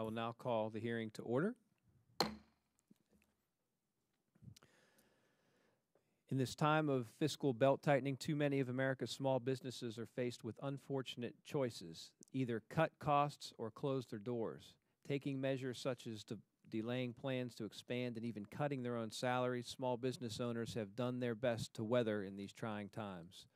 I will now call the hearing to order. In this time of fiscal belt tightening, too many of America's small businesses are faced with unfortunate choices either cut costs or close their doors. Taking measures such as de- delaying plans to expand and even cutting their own salaries, small business owners have done their best to weather in these trying times.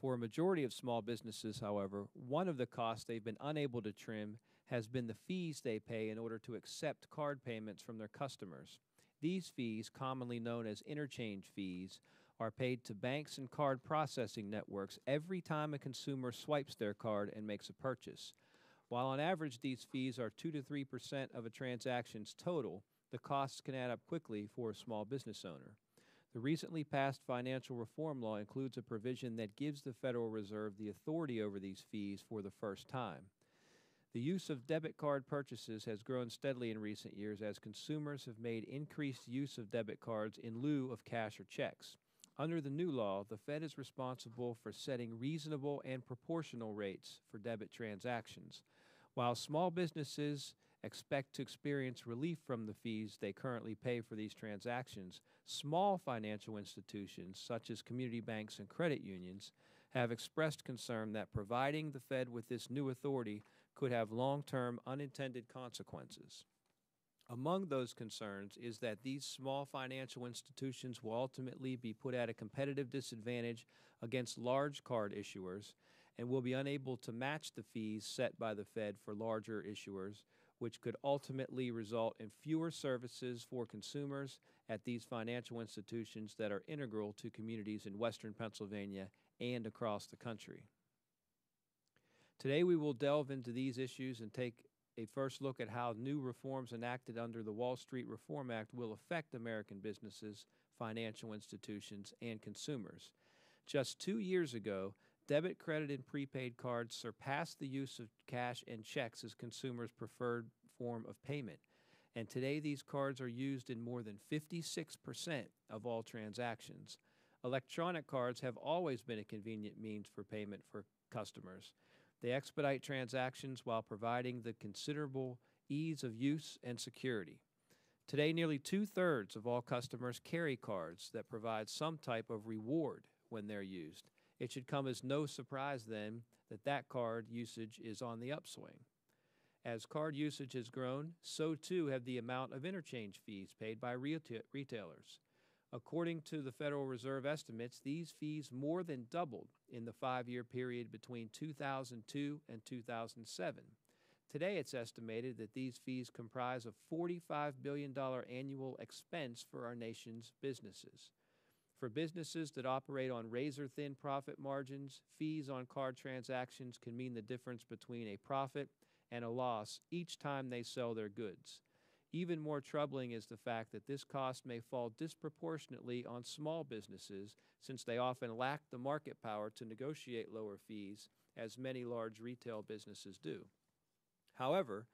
For a majority of small businesses, however, one of the costs they've been unable to trim has been the fees they pay in order to accept card payments from their customers. These fees, commonly known as interchange fees, are paid to banks and card processing networks every time a consumer swipes their card and makes a purchase. While on average these fees are 2 to 3 percent of a transaction's total, the costs can add up quickly for a small business owner. The recently passed financial reform law includes a provision that gives the Federal Reserve the authority over these fees for the first time. The use of debit card purchases has grown steadily in recent years as consumers have made increased use of debit cards in lieu of cash or checks. Under the new law, the Fed is responsible for setting reasonable and proportional rates for debit transactions. While small businesses expect to experience relief from the fees they currently pay for these transactions, small financial institutions, such as community banks and credit unions, have expressed concern that providing the Fed with this new authority could have long term unintended consequences. Among those concerns is that these small financial institutions will ultimately be put at a competitive disadvantage against large card issuers and will be unable to match the fees set by the Fed for larger issuers, which could ultimately result in fewer services for consumers at these financial institutions that are integral to communities in western Pennsylvania and across the country. Today, we will delve into these issues and take a first look at how new reforms enacted under the Wall Street Reform Act will affect American businesses, financial institutions, and consumers. Just two years ago, debit, credit, and prepaid cards surpassed the use of cash and checks as consumers' preferred form of payment. And today, these cards are used in more than 56% of all transactions. Electronic cards have always been a convenient means for payment for customers. They expedite transactions while providing the considerable ease of use and security. Today, nearly two thirds of all customers carry cards that provide some type of reward when they're used. It should come as no surprise then that that card usage is on the upswing. As card usage has grown, so too have the amount of interchange fees paid by retailers. According to the Federal Reserve estimates, these fees more than doubled in the five year period between 2002 and 2007. Today, it's estimated that these fees comprise a $45 billion annual expense for our nation's businesses. For businesses that operate on razor thin profit margins, fees on card transactions can mean the difference between a profit and a loss each time they sell their goods. Even more troubling is the fact that this cost may fall disproportionately on small businesses since they often lack the market power to negotiate lower fees, as many large retail businesses do. However,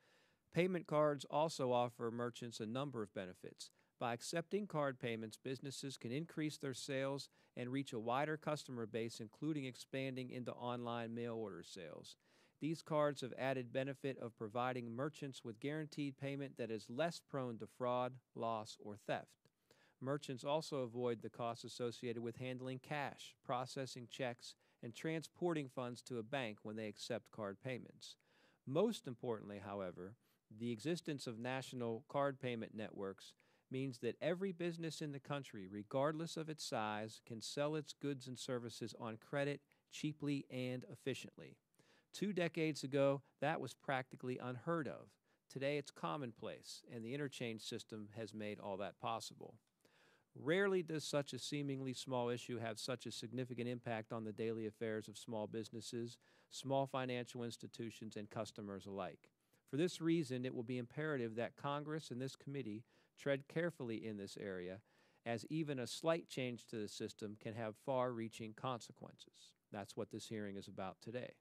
payment cards also offer merchants a number of benefits. By accepting card payments, businesses can increase their sales and reach a wider customer base, including expanding into online mail order sales. These cards have added benefit of providing merchants with guaranteed payment that is less prone to fraud, loss, or theft. Merchants also avoid the costs associated with handling cash, processing checks, and transporting funds to a bank when they accept card payments. Most importantly, however, the existence of national card payment networks means that every business in the country, regardless of its size, can sell its goods and services on credit cheaply and efficiently. Two decades ago, that was practically unheard of. Today, it's commonplace, and the interchange system has made all that possible. Rarely does such a seemingly small issue have such a significant impact on the daily affairs of small businesses, small financial institutions, and customers alike. For this reason, it will be imperative that Congress and this committee tread carefully in this area, as even a slight change to the system can have far reaching consequences. That's what this hearing is about today.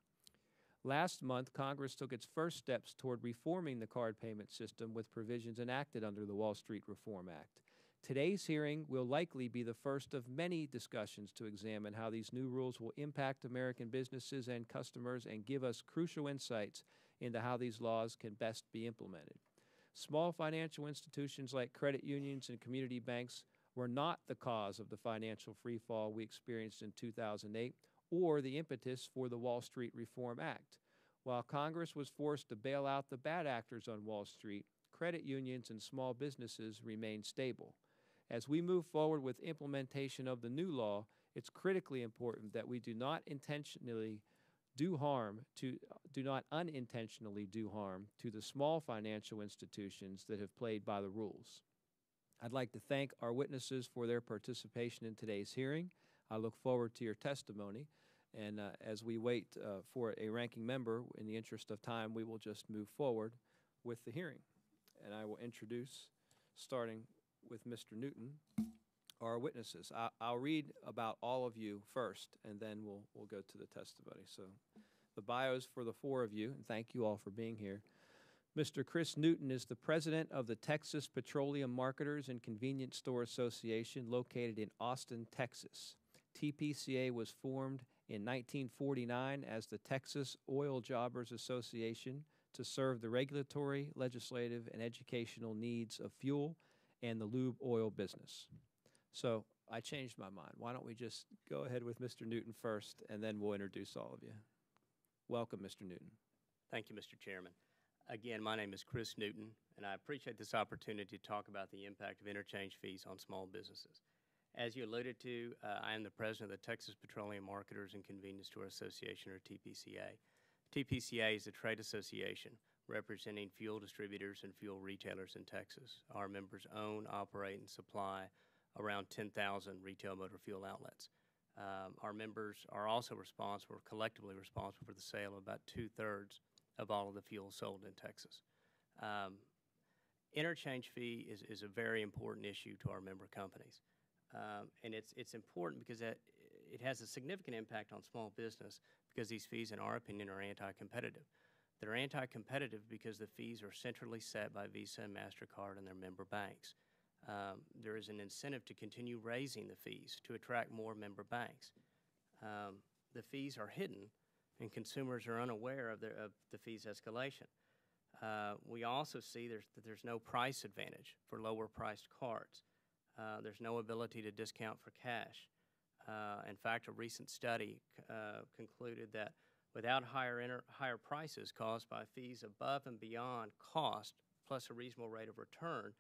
Last month, Congress took its first steps toward reforming the card payment system with provisions enacted under the Wall Street Reform Act. Today's hearing will likely be the first of many discussions to examine how these new rules will impact American businesses and customers and give us crucial insights into how these laws can best be implemented. Small financial institutions like credit unions and community banks were not the cause of the financial freefall we experienced in 2008 or the impetus for the Wall Street Reform Act. While Congress was forced to bail out the bad actors on Wall Street, credit unions and small businesses remained stable. As we move forward with implementation of the new law, it's critically important that we do not intentionally do harm to do not unintentionally do harm to the small financial institutions that have played by the rules. I'd like to thank our witnesses for their participation in today's hearing. I look forward to your testimony. And uh, as we wait uh, for a ranking member, in the interest of time, we will just move forward with the hearing. And I will introduce, starting with Mr. Newton, our witnesses. I, I'll read about all of you first, and then we'll, we'll go to the testimony. So the bios for the four of you, and thank you all for being here. Mr. Chris Newton is the president of the Texas Petroleum Marketers and Convenience Store Association located in Austin, Texas. TPCA was formed in 1949 as the Texas Oil Jobbers Association to serve the regulatory, legislative, and educational needs of fuel and the lube oil business. So I changed my mind. Why don't we just go ahead with Mr. Newton first, and then we'll introduce all of you. Welcome, Mr. Newton. Thank you, Mr. Chairman. Again, my name is Chris Newton, and I appreciate this opportunity to talk about the impact of interchange fees on small businesses. As you alluded to, uh, I am the president of the Texas Petroleum Marketers and Convenience Store Association, or TPCA. TPCA is a trade association representing fuel distributors and fuel retailers in Texas. Our members own, operate, and supply around 10,000 retail motor fuel outlets. Um, our members are also responsible, collectively responsible for the sale of about two thirds of all of the fuel sold in Texas. Um, interchange fee is, is a very important issue to our member companies. Um, and it's, it's important because it, it has a significant impact on small business because these fees, in our opinion, are anti-competitive. They're anti-competitive because the fees are centrally set by Visa and MasterCard and their member banks. Um, there is an incentive to continue raising the fees to attract more member banks. Um, the fees are hidden and consumers are unaware of, of the fees escalation. Uh, we also see there's, that there's no price advantage for lower priced cards. Uh, there's no ability to discount for cash. Uh, in fact, a recent study uh, concluded that without higher, inter- higher prices caused by fees above and beyond cost, plus a reasonable rate of return,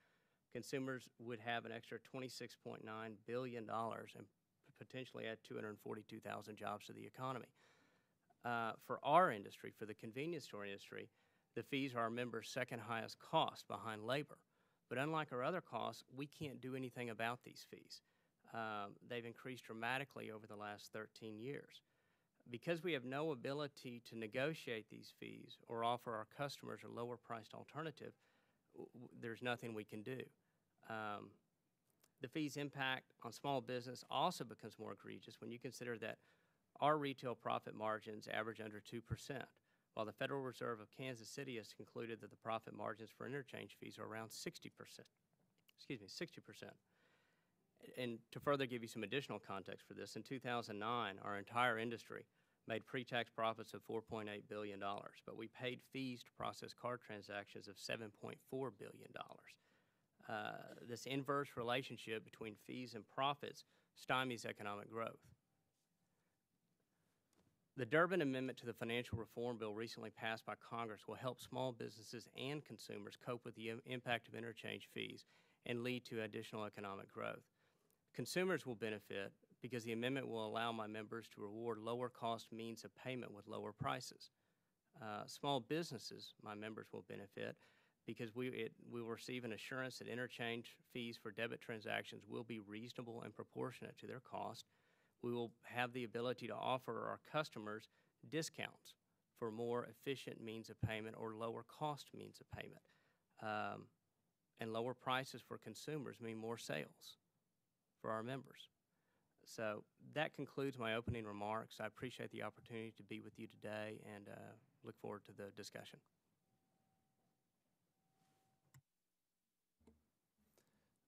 consumers would have an extra $26.9 billion and potentially add 242,000 jobs to the economy. Uh, for our industry, for the convenience store industry, the fees are our members' second highest cost behind labor. But unlike our other costs, we can't do anything about these fees. Um, they've increased dramatically over the last 13 years. Because we have no ability to negotiate these fees or offer our customers a lower priced alternative, there's nothing we can do. Um, the fees impact on small business also becomes more egregious when you consider that our retail profit margins average under 2%, while the Federal Reserve of Kansas City has concluded that the profit margins for interchange fees are around 60%. Excuse me, 60%. And to further give you some additional context for this, in 2009, our entire industry made pre-tax profits of $4.8 billion, but we paid fees to process card transactions of $7.4 billion. Uh, this inverse relationship between fees and profits stymies economic growth. The Durbin Amendment to the Financial Reform Bill recently passed by Congress will help small businesses and consumers cope with the impact of interchange fees and lead to additional economic growth. Consumers will benefit because the amendment will allow my members to reward lower cost means of payment with lower prices. Uh, small businesses, my members will benefit because we, it, we will receive an assurance that interchange fees for debit transactions will be reasonable and proportionate to their cost we will have the ability to offer our customers discounts for more efficient means of payment or lower cost means of payment. Um, and lower prices for consumers mean more sales for our members. So that concludes my opening remarks. I appreciate the opportunity to be with you today and uh, look forward to the discussion.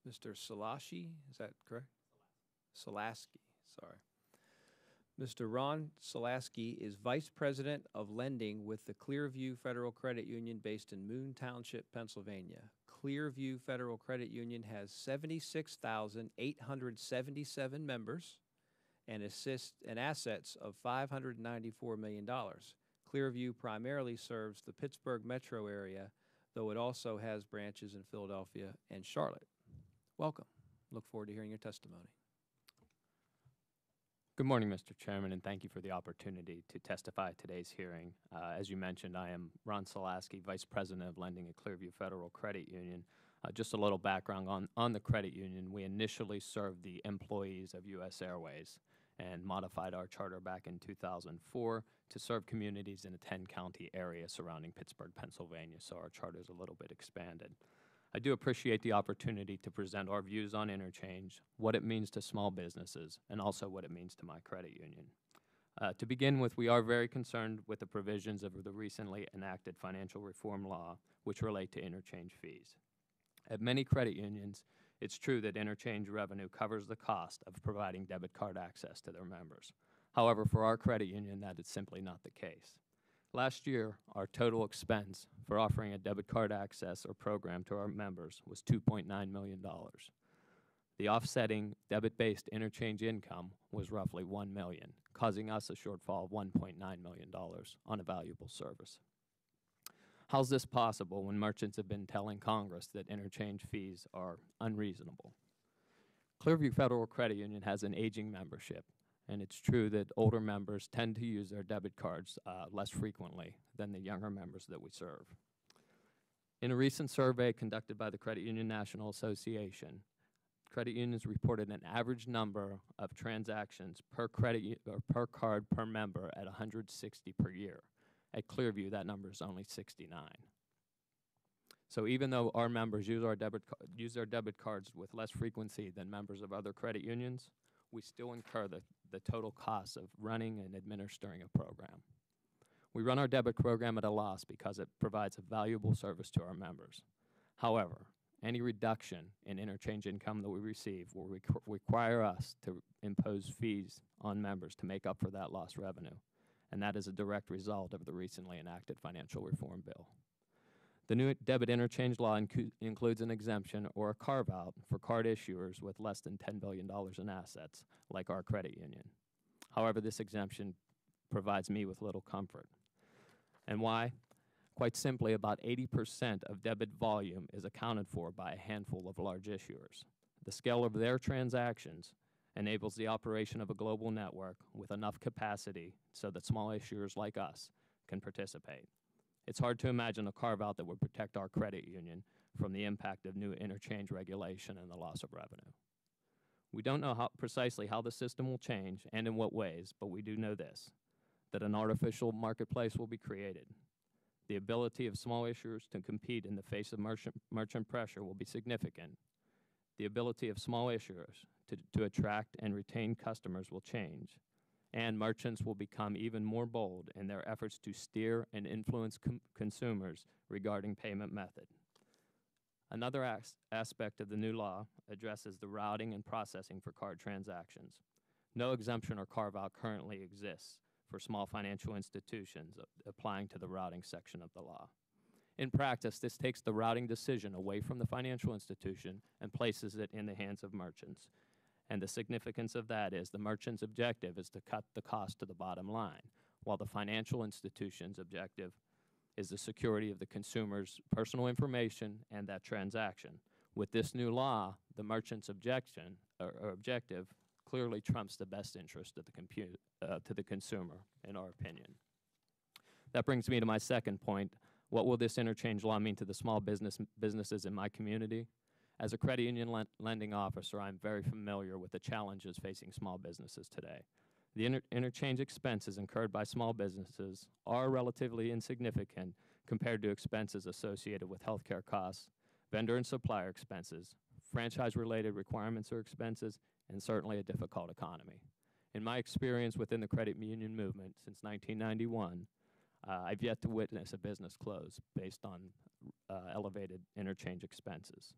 Mr. Salashi, is that correct? Salaski. Sorry. Mr. Ron Salaski is Vice President of Lending with the Clearview Federal Credit Union based in Moon Township, Pennsylvania. Clearview Federal Credit Union has 76,877 members and assist and assets of $594 million. Clearview primarily serves the Pittsburgh metro area, though it also has branches in Philadelphia and Charlotte. Welcome. Look forward to hearing your testimony. Good morning, Mr. Chairman, and thank you for the opportunity to testify at today's hearing. Uh, as you mentioned, I am Ron Salaski, Vice President of Lending at Clearview Federal Credit Union. Uh, just a little background on, on the credit union. We initially served the employees of U.S. Airways and modified our charter back in 2004 to serve communities in a 10 county area surrounding Pittsburgh, Pennsylvania, so our charter is a little bit expanded. I do appreciate the opportunity to present our views on interchange, what it means to small businesses, and also what it means to my credit union. Uh, to begin with, we are very concerned with the provisions of the recently enacted financial reform law, which relate to interchange fees. At many credit unions, it's true that interchange revenue covers the cost of providing debit card access to their members. However, for our credit union, that is simply not the case. Last year, our total expense for offering a debit card access or program to our members was $2.9 million. The offsetting debit-based interchange income was roughly 1 million, causing us a shortfall of $1.9 million on a valuable service. How's this possible when merchants have been telling Congress that interchange fees are unreasonable? Clearview Federal Credit Union has an aging membership and it's true that older members tend to use their debit cards uh, less frequently than the younger members that we serve. In a recent survey conducted by the Credit Union National Association, credit unions reported an average number of transactions per credit or per card per member at 160 per year. At Clearview, that number is only 69. So even though our members use our debit use their debit cards with less frequency than members of other credit unions, we still incur the, the total cost of running and administering a program. We run our debit program at a loss because it provides a valuable service to our members. However, any reduction in interchange income that we receive will requ require us to impose fees on members to make up for that lost revenue, and that is a direct result of the recently enacted financial reform bill. The new debit interchange law inc includes an exemption or a carve out for card issuers with less than $10 billion in assets, like our credit union. However, this exemption provides me with little comfort. And why? Quite simply, about 80% of debit volume is accounted for by a handful of large issuers. The scale of their transactions enables the operation of a global network with enough capacity so that small issuers like us can participate. It's hard to imagine a carve out that would protect our credit union from the impact of new interchange regulation and the loss of revenue. We don't know how, precisely how the system will change and in what ways, but we do know this that an artificial marketplace will be created. The ability of small issuers to compete in the face of merchant, merchant pressure will be significant. The ability of small issuers to, to attract and retain customers will change and merchants will become even more bold in their efforts to steer and influence consumers regarding payment method. Another as aspect of the new law addresses the routing and processing for card transactions. No exemption or carve out currently exists for small financial institutions applying to the routing section of the law. In practice, this takes the routing decision away from the financial institution and places it in the hands of merchants, and the significance of that is the merchant's objective is to cut the cost to the bottom line, while the financial institution's objective is the security of the consumer's personal information and that transaction. With this new law, the merchant's objection or, or objective clearly trumps the best interest of the uh, to the consumer, in our opinion. That brings me to my second point. What will this interchange law mean to the small business businesses in my community? As a credit union lending officer, I'm very familiar with the challenges facing small businesses today. The inter interchange expenses incurred by small businesses are relatively insignificant compared to expenses associated with healthcare costs, vendor and supplier expenses, franchise-related requirements or expenses, and certainly a difficult economy. In my experience within the credit union movement since 1991, uh, I've yet to witness a business close based on uh, elevated interchange expenses.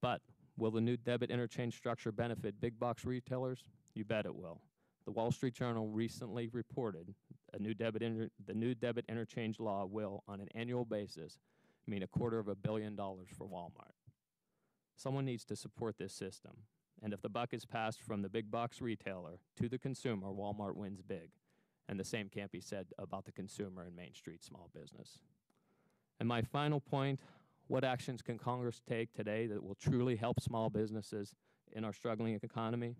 But will the new debit interchange structure benefit big box retailers? You bet it will. The Wall Street Journal recently reported a new debit the new debit interchange law will, on an annual basis, mean a quarter of a billion dollars for Walmart. Someone needs to support this system, and if the buck is passed from the big box retailer to the consumer, Walmart wins big. And the same can't be said about the consumer and Main Street small business. And my final point what actions can Congress take today that will truly help small businesses in our struggling economy?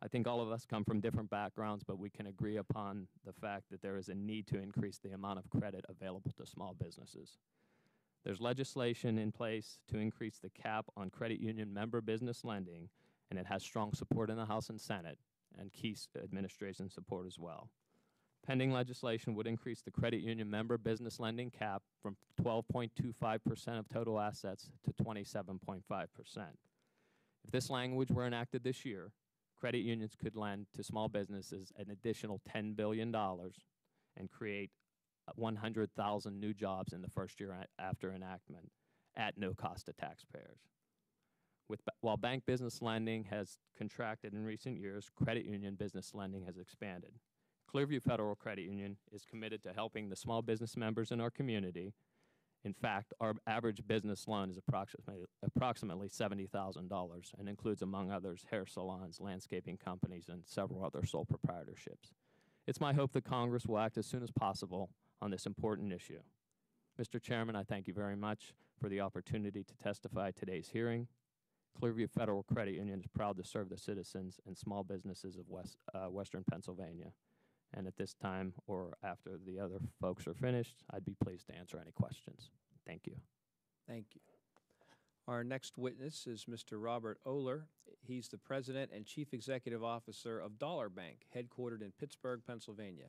I think all of us come from different backgrounds, but we can agree upon the fact that there is a need to increase the amount of credit available to small businesses. There's legislation in place to increase the cap on credit union member business lending, and it has strong support in the House and Senate and key administration support as well. Pending legislation would increase the credit union member business lending cap from 12.25% of total assets to 27.5%. If this language were enacted this year, credit unions could lend to small businesses an additional $10 billion and create 100,000 new jobs in the first year after enactment at no cost to taxpayers. With, while bank business lending has contracted in recent years, credit union business lending has expanded. Clearview Federal Credit Union is committed to helping the small business members in our community. In fact, our average business loan is approximately, approximately $70,000 and includes, among others, hair salons, landscaping companies, and several other sole proprietorships. It's my hope that Congress will act as soon as possible on this important issue. Mr. Chairman, I thank you very much for the opportunity to testify at today's hearing. Clearview Federal Credit Union is proud to serve the citizens and small businesses of West, uh, Western Pennsylvania. And at this time, or after the other folks are finished, I'd be pleased to answer any questions. Thank you. Thank you. Our next witness is Mr. Robert Oeler. He's the President and Chief Executive Officer of Dollar Bank, headquartered in Pittsburgh, Pennsylvania.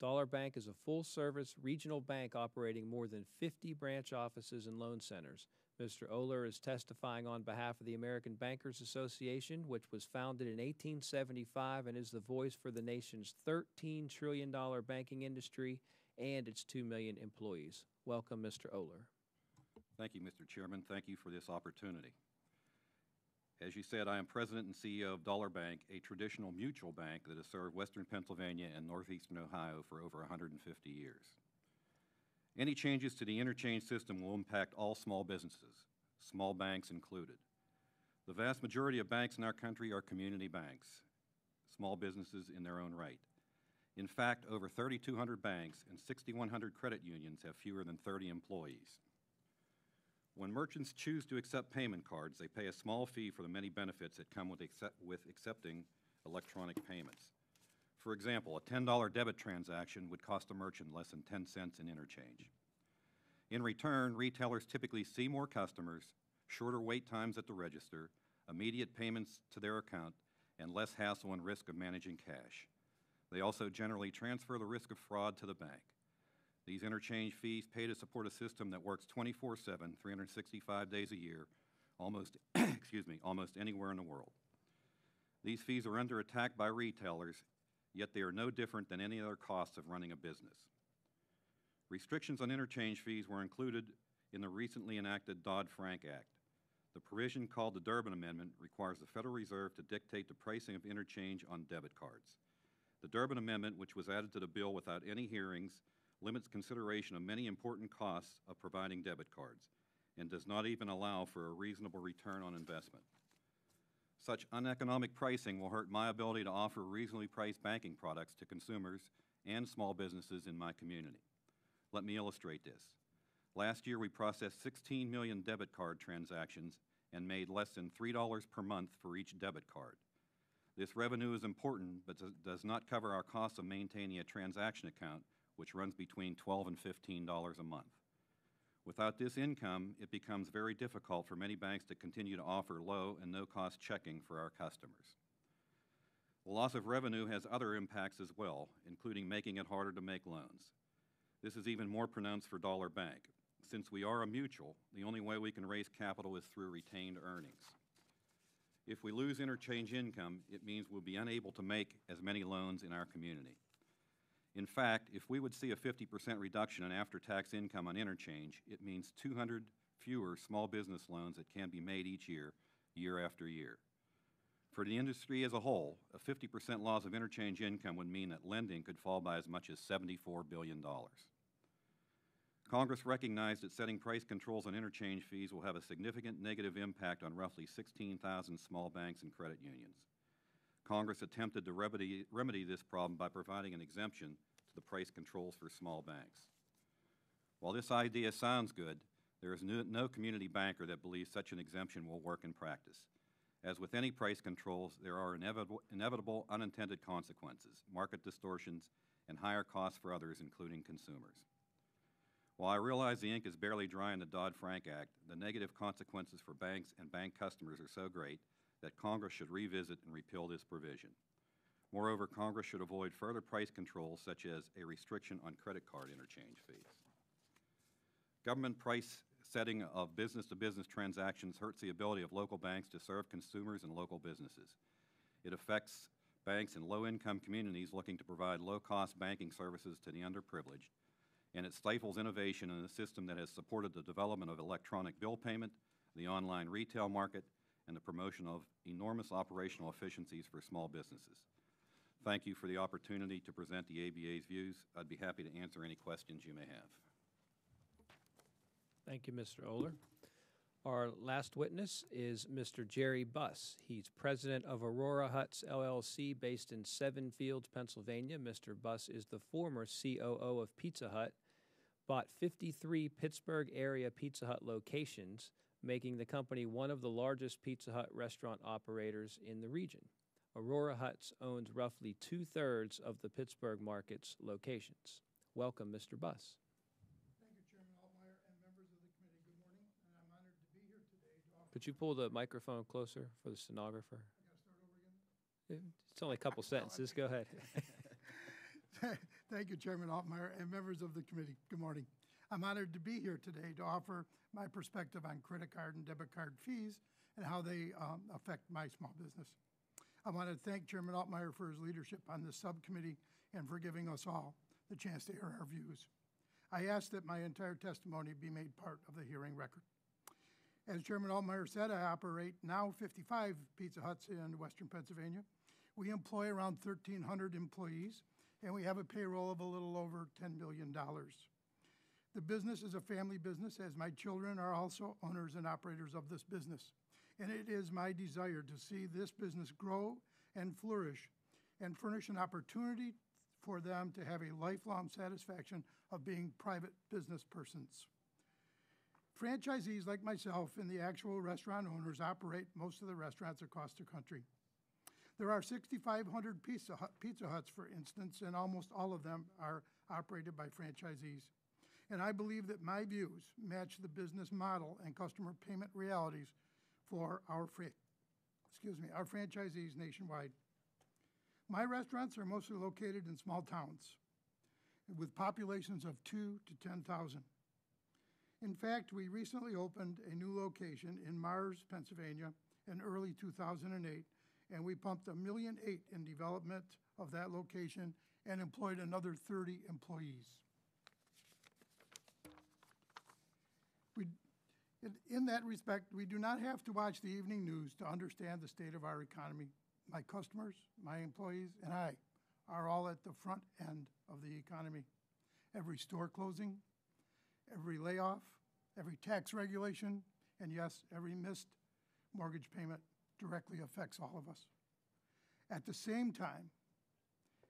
Dollar Bank is a full service regional bank operating more than 50 branch offices and loan centers. Mr. Oeler is testifying on behalf of the American Bankers Association, which was founded in 1875 and is the voice for the nation's $13 trillion banking industry and its 2 million employees. Welcome, Mr. Oeler. Thank you, Mr. Chairman. Thank you for this opportunity. As you said, I am President and CEO of Dollar Bank, a traditional mutual bank that has served Western Pennsylvania and Northeastern Ohio for over 150 years. Any changes to the interchange system will impact all small businesses, small banks included. The vast majority of banks in our country are community banks, small businesses in their own right. In fact, over 3,200 banks and 6,100 credit unions have fewer than 30 employees. When merchants choose to accept payment cards, they pay a small fee for the many benefits that come with, accept, with accepting electronic payments. For example, a $10 debit transaction would cost a merchant less than 10 cents in interchange. In return, retailers typically see more customers, shorter wait times at the register, immediate payments to their account, and less hassle and risk of managing cash. They also generally transfer the risk of fraud to the bank. These interchange fees pay to support a system that works 24/7, 365 days a year, almost excuse me, almost anywhere in the world. These fees are under attack by retailers, yet they are no different than any other costs of running a business. Restrictions on interchange fees were included in the recently enacted Dodd-Frank Act. The provision called the Durbin Amendment requires the Federal Reserve to dictate the pricing of interchange on debit cards. The Durbin Amendment, which was added to the bill without any hearings, limits consideration of many important costs of providing debit cards and does not even allow for a reasonable return on investment. Such uneconomic pricing will hurt my ability to offer reasonably priced banking products to consumers and small businesses in my community. Let me illustrate this. Last year, we processed 16 million debit card transactions and made less than $3 per month for each debit card. This revenue is important, but does not cover our costs of maintaining a transaction account which runs between 12 and $15 a month. Without this income, it becomes very difficult for many banks to continue to offer low and no-cost checking for our customers. The loss of revenue has other impacts as well, including making it harder to make loans. This is even more pronounced for Dollar Bank. Since we are a mutual, the only way we can raise capital is through retained earnings. If we lose interchange income, it means we'll be unable to make as many loans in our community. In fact, if we would see a 50% reduction in after-tax income on interchange, it means 200 fewer small business loans that can be made each year, year after year. For the industry as a whole, a 50% loss of interchange income would mean that lending could fall by as much as $74 billion. Congress recognized that setting price controls on interchange fees will have a significant negative impact on roughly 16,000 small banks and credit unions. Congress attempted to remedy, remedy this problem by providing an exemption to the price controls for small banks. While this idea sounds good, there is no, no community banker that believes such an exemption will work in practice. As with any price controls, there are inevitable, inevitable unintended consequences, market distortions, and higher costs for others, including consumers. While I realize the ink is barely dry in the Dodd-Frank Act, the negative consequences for banks and bank customers are so great that Congress should revisit and repeal this provision. Moreover, Congress should avoid further price controls such as a restriction on credit card interchange fees. Government price setting of business-to-business transactions hurts the ability of local banks to serve consumers and local businesses. It affects banks in low-income communities looking to provide low-cost banking services to the underprivileged, and it stifles innovation in a system that has supported the development of electronic bill payment, the online retail market, and the promotion of enormous operational efficiencies for small businesses. Thank you for the opportunity to present the ABA's views. I'd be happy to answer any questions you may have. Thank you, Mr. Oeler. Our last witness is Mr. Jerry Buss. He's president of Aurora Huts LLC based in Seven Fields, Pennsylvania. Mr. Buss is the former COO of Pizza Hut, bought 53 Pittsburgh area Pizza Hut locations, making the company one of the largest Pizza Hut restaurant operators in the region. Aurora Huts owns roughly two thirds of the Pittsburgh market's locations. Welcome, Mr. Buss. Thank you, Chairman Altmire and members of the committee. Good morning, and I'm honored to be here today to offer. Could you pull the microphone closer for the stenographer? I start over again? Uh, it's only a couple sentences. Go ahead. Thank you, Chairman Altmire and members of the committee. Good morning. I'm honored to be here today to offer my perspective on credit card and debit card fees and how they um, affect my small business. I want to thank Chairman Altmire for his leadership on this subcommittee and for giving us all the chance to hear our views. I ask that my entire testimony be made part of the hearing record. As Chairman Altmire said, I operate now 55 Pizza Huts in western Pennsylvania. We employ around 1,300 employees, and we have a payroll of a little over $10 million. The business is a family business, as my children are also owners and operators of this business. And it is my desire to see this business grow and flourish and furnish an opportunity for them to have a lifelong satisfaction of being private business persons. Franchisees like myself and the actual restaurant owners operate most of the restaurants across the country. There are 6,500 Pizza, Hut, Pizza Huts, for instance, and almost all of them are operated by franchisees. And I believe that my views match the business model and customer payment realities for our, excuse me, our franchisees nationwide. My restaurants are mostly located in small towns with populations of 2 to 10,000. In fact, we recently opened a new location in Mars, Pennsylvania in early 2008, and we pumped a million eight in development of that location and employed another 30 employees. We, in, in that respect, we do not have to watch the evening news to understand the state of our economy. My customers, my employees, and I are all at the front end of the economy. Every store closing, every layoff, every tax regulation, and yes, every missed mortgage payment directly affects all of us. At the same time,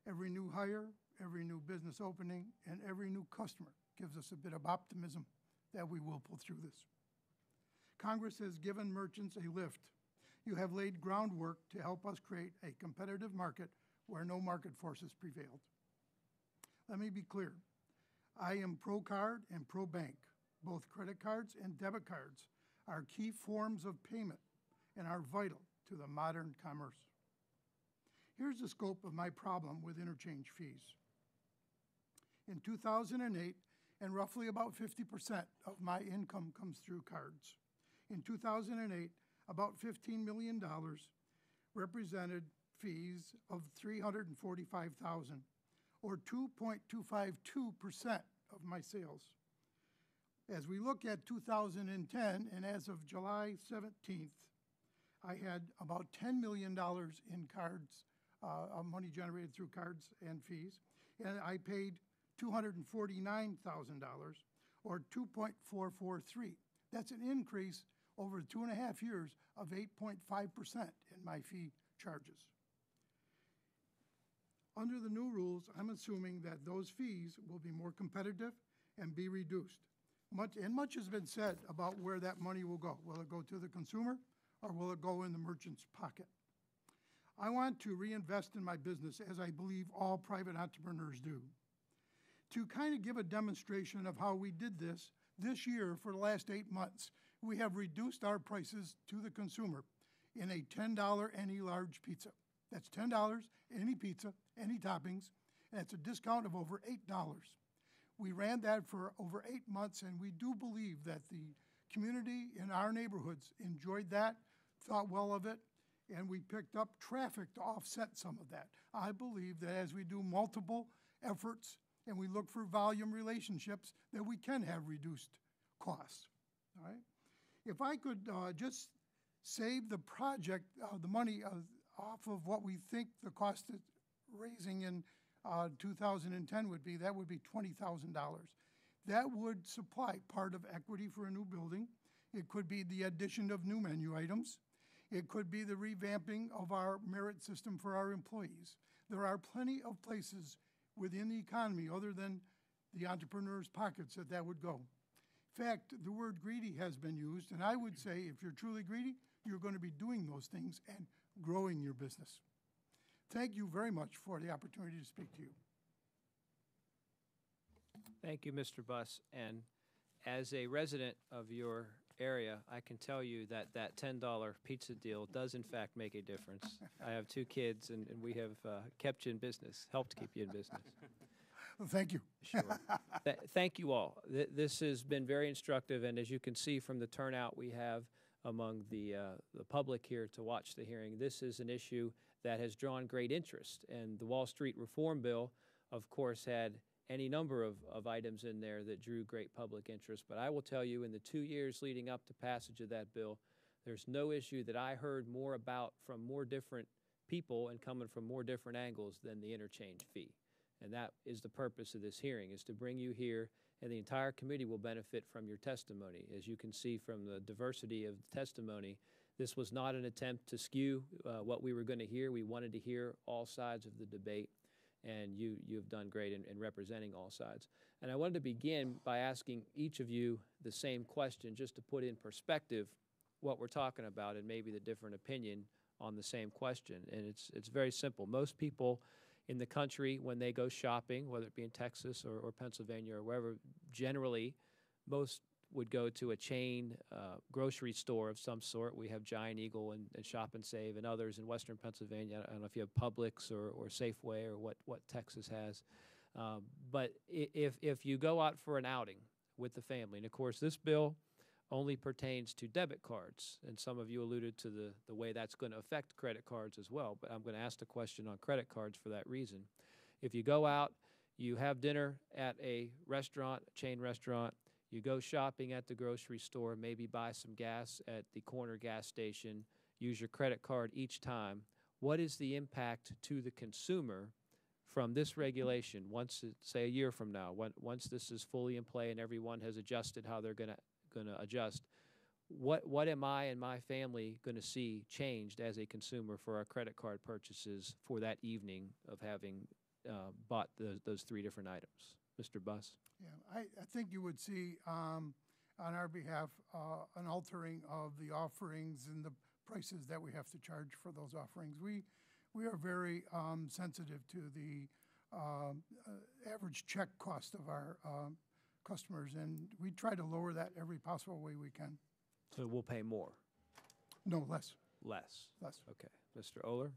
every new hire, every new business opening, and every new customer gives us a bit of optimism that we will pull through this. Congress has given merchants a lift. You have laid groundwork to help us create a competitive market where no market forces prevailed. Let me be clear. I am pro card and pro bank. Both credit cards and debit cards are key forms of payment and are vital to the modern commerce. Here's the scope of my problem with interchange fees. In 2008, and roughly about 50% of my income comes through cards. In 2008, about $15 million represented fees of 345,000 or 2.252% of my sales. As we look at 2010 and as of July 17th, I had about $10 million in cards, uh, money generated through cards and fees, and I paid $249,000 or 2.443. That's an increase over two and a half years of 8.5% in my fee charges. Under the new rules, I'm assuming that those fees will be more competitive and be reduced. Much, and much has been said about where that money will go. Will it go to the consumer or will it go in the merchant's pocket? I want to reinvest in my business as I believe all private entrepreneurs do. To kind of give a demonstration of how we did this, this year for the last eight months, we have reduced our prices to the consumer in a $10 any large pizza. That's $10 any pizza, any toppings, and it's a discount of over $8. We ran that for over eight months, and we do believe that the community in our neighborhoods enjoyed that, thought well of it, and we picked up traffic to offset some of that. I believe that as we do multiple efforts and we look for volume relationships, that we can have reduced costs. All right? If I could uh, just save the project, uh, the money uh, off of what we think the cost of raising in uh, 2010 would be, that would be $20,000. That would supply part of equity for a new building. It could be the addition of new menu items. It could be the revamping of our merit system for our employees. There are plenty of places within the economy other than the entrepreneur's pockets that that would go. In fact, the word greedy has been used, and I would say if you're truly greedy, you're going to be doing those things and growing your business. Thank you very much for the opportunity to speak to you. Thank you, Mr. Buss. And as a resident of your area, I can tell you that that $10 pizza deal does in fact make a difference. I have two kids, and, and we have uh, kept you in business, helped keep you in business. Thank you. Sure. Th- Thank you all. Th- This has been very instructive, and as you can see from the turnout we have among the, uh, the public here to watch the hearing, this is an issue that has drawn great interest. And the Wall Street Reform Bill, of course, had any number of, of items in there that drew great public interest. But I will tell you, in the two years leading up to passage of that bill, there's no issue that I heard more about from more different people and coming from more different angles than the interchange fee. And that is the purpose of this hearing, is to bring you here, and the entire committee will benefit from your testimony. As you can see from the diversity of the testimony, this was not an attempt to skew uh, what we were going to hear. We wanted to hear all sides of the debate, and you, you have done great in, in representing all sides. And I wanted to begin by asking each of you the same question, just to put in perspective what we're talking about and maybe the different opinion on the same question. And it's, it's very simple. Most people in the country when they go shopping, whether it be in Texas or, or Pennsylvania or wherever, generally, most would go to a chain uh, grocery store of some sort. We have Giant Eagle and, and Shop and Save and others in Western Pennsylvania. I don't know if you have Publix or, or Safeway or what, what Texas has. Um, but if, if you go out for an outing with the family, and of course, this bill only pertains to debit cards, and some of you alluded to the, the way that's going to affect credit cards as well, but I'm going to ask the question on credit cards for that reason. If you go out, you have dinner at a restaurant, chain restaurant, you go shopping at the grocery store, maybe buy some gas at the corner gas station, use your credit card each time. What is the impact to the consumer from this regulation once, say, a year from now, when, once this is fully in play and everyone has adjusted how they're going to going to adjust? What what am I and my family going to see changed as a consumer for our credit card purchases for that evening of having uh, bought the, those three different items, Mr. Buss? Yeah, I, I think you would see um, on our behalf uh, an altering of the offerings and the prices that we have to charge for those offerings. We we are very um, sensitive to the um, uh, average check cost of our um, customers, and we try to lower that every possible way we can. So we'll pay more, No less, less. less. Okay, Mr. Oeler.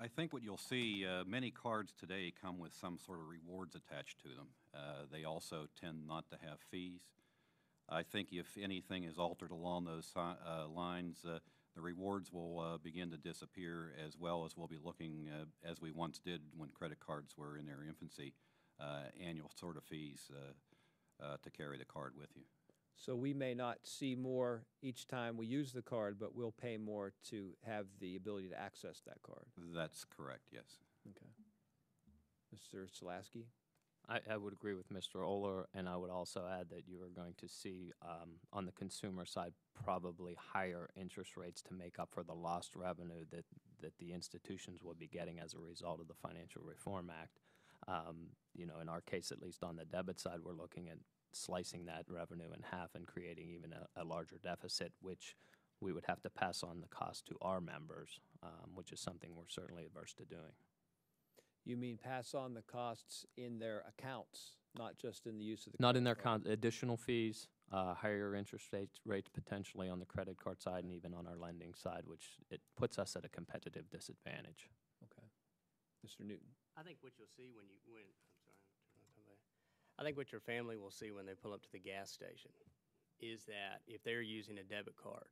I think what you'll see, uh, many cards today come with some sort of rewards attached to them. Uh, They also tend not to have fees. I think if anything is altered along those si- uh, lines, uh, the rewards will uh, begin to disappear as well as we'll be looking, uh, as we once did when credit cards were in their infancy, uh, annual sort of fees uh, uh, to carry the card with you. So we may not see more each time we use the card, but we'll pay more to have the ability to access that card. That's correct, yes. Okay. Mr. Salaski? I, I would agree with Mr. Oeler, and I would also add that you are going to see, um, on the consumer side, probably higher interest rates to make up for the lost revenue that, that the institutions will be getting as a result of the Financial Reform Act. Um, you know, in our case, at least on the debit side, we're looking at slicing that revenue in half and creating even a, a larger deficit, which we would have to pass on the cost to our members, um, which is something we're certainly averse to doing. You mean pass on the costs in their accounts, not just in the use of the Not in their con, additional fees, uh, higher interest rates, rates potentially on the credit card side and even on our lending side, which it puts us at a competitive disadvantage. Okay. Mr. Newton? I think what you'll see when you, when, I'm sorry. I think what your family will see when they pull up to the gas station is that if they're using a debit card,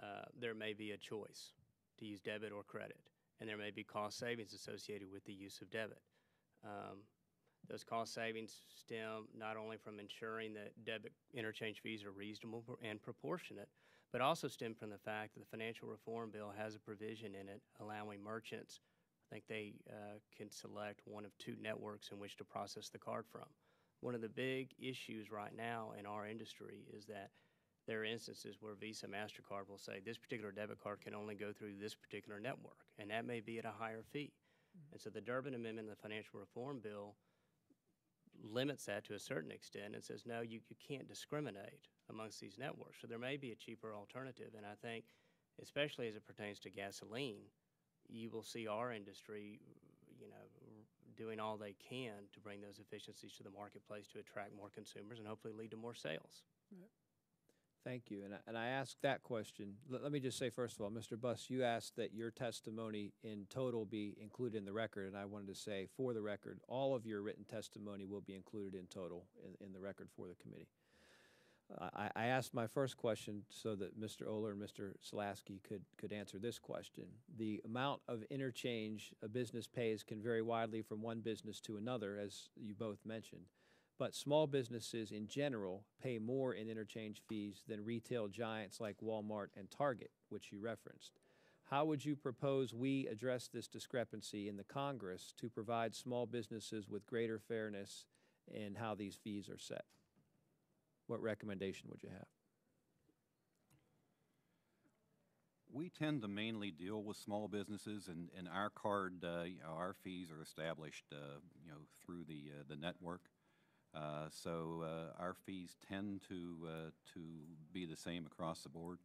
uh, there may be a choice to use debit or credit, and there may be cost savings associated with the use of debit. Um, those cost savings stem not only from ensuring that debit interchange fees are reasonable and proportionate, but also stem from the fact that the financial reform bill has a provision in it allowing merchants I think they uh, can select one of two networks in which to process the card from. One of the big issues right now in our industry is that there are instances where Visa, MasterCard will say this particular debit card can only go through this particular network, and that may be at a higher fee. And so the Durbin Amendment and the Financial Reform Bill limits that to a certain extent and says, no, you, you can't discriminate amongst these networks. So there may be a cheaper alternative. And I think, especially as it pertains to gasoline, you will see our industry, you know, doing all they can to bring those efficiencies to the marketplace to attract more consumers and hopefully lead to more sales. Thank you. And I, and I asked that question. Let, let me just say, first of all, Mr. Buss, you asked that your testimony in total be included in the record. And I wanted to say, for the record, all of your written testimony will be included in total in, in the record for the committee. I, I asked my first question so that Mr. Oeler and Mr. Salaski could, could answer this question. The amount of interchange a business pays can vary widely from one business to another, as you both mentioned. But small businesses in general pay more in interchange fees than retail giants like Walmart and Target, which you referenced. How would you propose we address this discrepancy in the Congress to provide small businesses with greater fairness in how these fees are set? What recommendation would you have? We tend to mainly deal with small businesses, and, and our card, uh, you know, our fees are established, uh, you know, through the, uh, the network. Uh, So uh, our fees tend to, uh, to be the same across the board.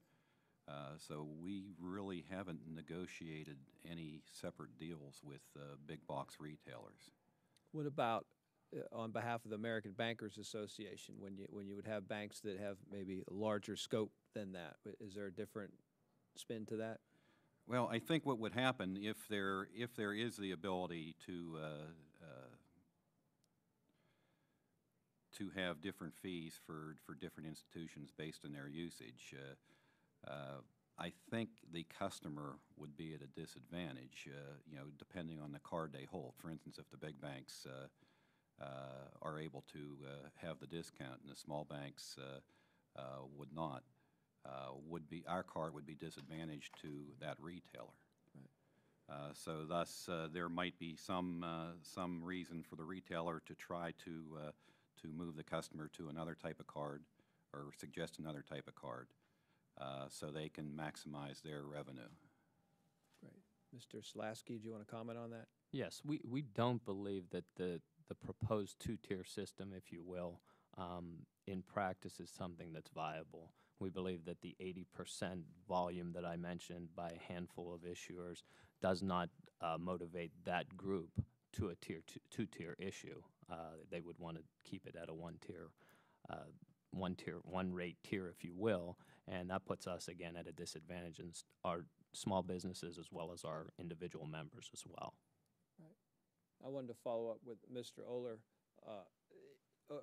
Uh, So we really haven't negotiated any separate deals with uh, big box retailers. What about on behalf of the American Bankers Association, when you, when you would have banks that have maybe a larger scope than that? Is there a different spin to that? Well, I think what would happen if there, if there is the ability to, uh, uh, to have different fees for, for different institutions based on their usage, uh, uh, I think the customer would be at a disadvantage, uh, you know, depending on the card they hold. For instance, if the big banks uh, uh, are able to uh, have the discount and the small banks uh, uh, would not, uh, would be, our card would be disadvantaged to that retailer. Uh, So thus, uh, there might be some, uh, some reason for the retailer to try to, uh, to move the customer to another type of card or suggest another type of card uh, so they can maximize their revenue. Great. Mr. Salaski, do you want to comment on that? Yes, we, we don't believe that the, the proposed two-tier system, if you will, um, in practice is something that's viable. We believe that the 80% volume that I mentioned by a handful of issuers does not uh, motivate that group to a tier two, two-tier issue. Uh, they would want to keep it at a one-tier, uh, one tier, one rate tier, if you will, and that puts us again at a disadvantage in our small businesses as well as our individual members as well. I wanted to follow up with Mr. Oeler. Uh,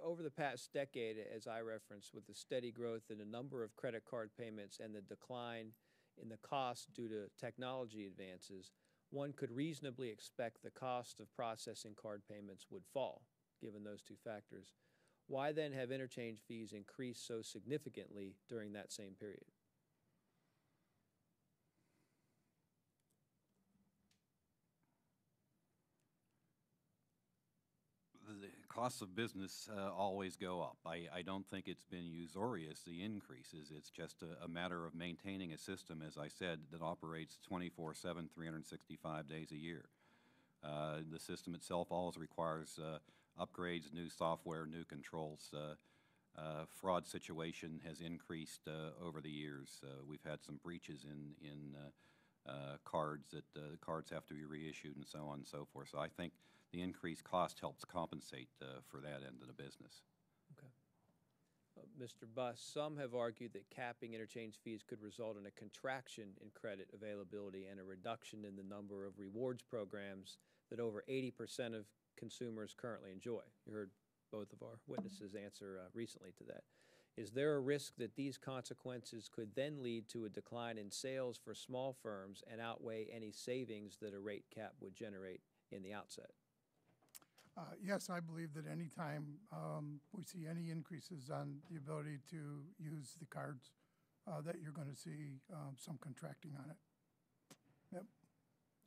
Over the past decade, as I referenced, with the steady growth in the number of credit card payments and the decline in the cost due to technology advances, one could reasonably expect the cost of processing card payments would fall, given those two factors. Why then have interchange fees increased so significantly during that same period? The costs of business uh, always go up. I, I don't think it's been usurious, the increases. It's just a, a matter of maintaining a system, as I said, that operates 24 7, 365 days a year. Uh, the system itself always requires uh, upgrades, new software, new controls. Uh, uh, fraud situation has increased uh, over the years. We've had some breaches in in cards that the cards have to be reissued and so on and so forth. So I think the increased cost helps compensate uh, for that end of the business. Uh, Mr. Buss, some have argued that capping interchange fees could result in a contraction in credit availability and a reduction in the number of rewards programs that over 80% of consumers currently enjoy. You heard both of our witnesses answer uh, recently to that. Is there a risk that these consequences could then lead to a decline in sales for small firms and outweigh any savings that a rate cap would generate in the outset? Uh, Yes, I believe that anytime um, we see any increases on the ability to use the cards, uh, that you're going to see um, some contracting on it. Yep.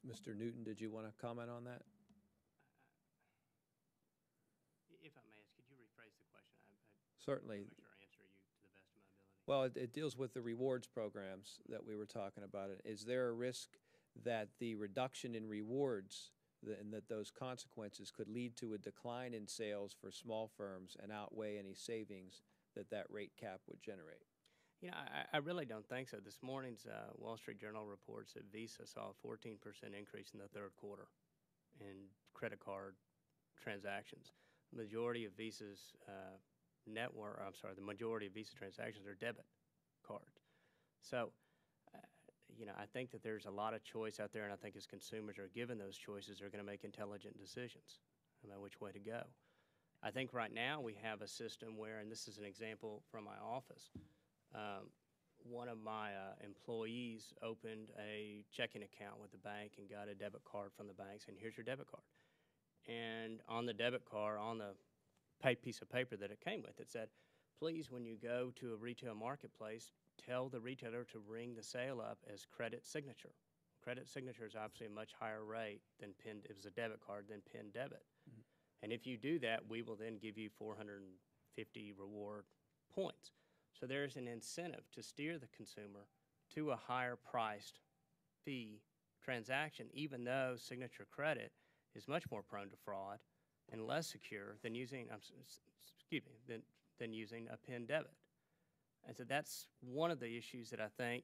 Mr. Newton, did you want to comment on that? If I may ask, could you rephrase the question? I, I Certainly. make sure I answer you to the best of my ability. Well, it, it deals with the rewards programs that we were talking about. Is there a risk that the reduction in rewards th- and that those consequences could lead to a decline in sales for small firms and outweigh any savings that that rate cap would generate? You know, I, I really don't think so. This morning's uh, Wall Street Journal reports that Visa saw a 14% increase in the third quarter in credit card transactions. The Majority of Visa's uh, network, I'm sorry, the majority of Visa transactions are debit cards. So, you know, I think that there's a lot of choice out there, and I think as consumers are given those choices, they're going to make intelligent decisions about which way to go. I think right now we have a system where, and this is an example from my office, um, one of my uh, employees opened a checking account with the bank and got a debit card from the bank, saying, "Here's your debit card." And on the debit card, on the piece of paper that it came with, it said, "Please, when you go to a retail marketplace, tell the retailer to ring the sale up as credit signature." Credit signature is obviously a much higher rate than PIN. It was a debit card than PIN debit. Mm-hmm. And if you do that, we will then give you 450 reward points. So there's an incentive to steer the consumer to a higher priced fee transaction, even though signature credit is much more prone to fraud and less secure than using, s- excuse me, than, than using a PIN debit. And so that's one of the issues that I think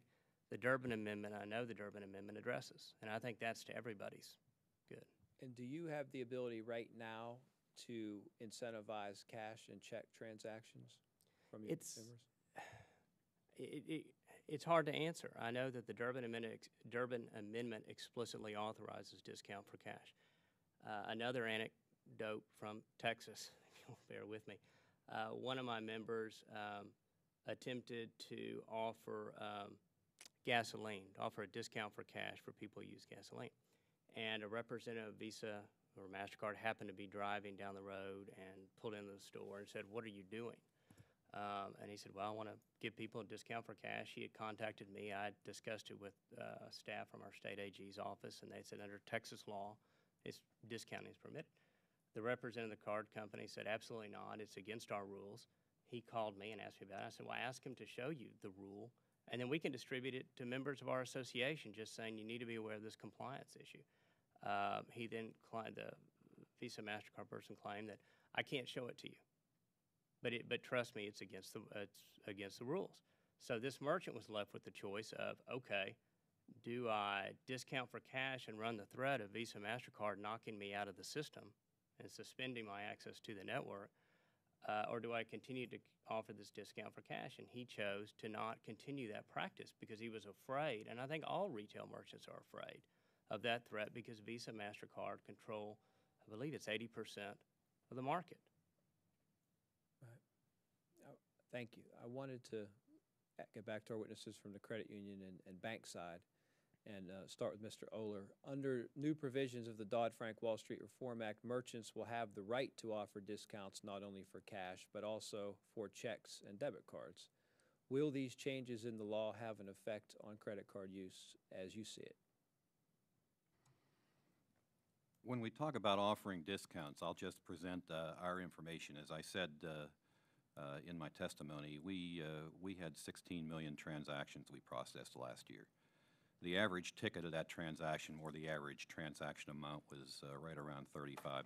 the Durbin Amendment, I know the Durbin Amendment addresses. And I think that's to everybody's good. And do you have the ability right now to incentivize cash and check transactions from your It's- consumers? it, it, it's hard to answer. I know that the Durbin Amendment, Durbin Amendment explicitly authorizes discount for cash. Uh, another anecdote from Texas, if you'll bear with me. Uh, one of my members um, attempted to offer um, gasoline, offer a discount for cash for people who use gasoline. And a representative of Visa or MasterCard happened to be driving down the road and pulled into the store and said, What are you doing? Um, and he said, Well, I want to give people a discount for cash. He had contacted me. I discussed it with uh, staff from our state AG's office, and they said, under Texas law, it's, discounting is permitted. The representative of the card company said, Absolutely not. It's against our rules. He called me and asked me about it. I said, Well, I ask him to show you the rule, and then we can distribute it to members of our association, just saying you need to be aware of this compliance issue. Um, he then, the Visa MasterCard person claimed that I can't show it to you. But it, but trust me, it's against the, it's against the rules. So this merchant was left with the choice of, okay, do I discount for cash and run the threat of Visa MasterCard knocking me out of the system and suspending my access to the network? Uh, or do I continue to offer this discount for cash? And he chose to not continue that practice because he was afraid, and I think all retail merchants are afraid of that threat because Visa, MasterCard control, I believe it's 80% of the market. Thank you. I wanted to get back to our witnesses from the credit union and, and bank side and uh, start with Mr. Oeler. Under new provisions of the Dodd-Frank Wall Street Reform Act, merchants will have the right to offer discounts not only for cash, but also for checks and debit cards. Will these changes in the law have an effect on credit card use as you see it? When we talk about offering discounts, I'll just present uh, our information. As I said uh, uh, in my testimony, we, uh, we had 16 million transactions we processed last year. The average ticket of that transaction, or the average transaction amount, was uh, right around $35.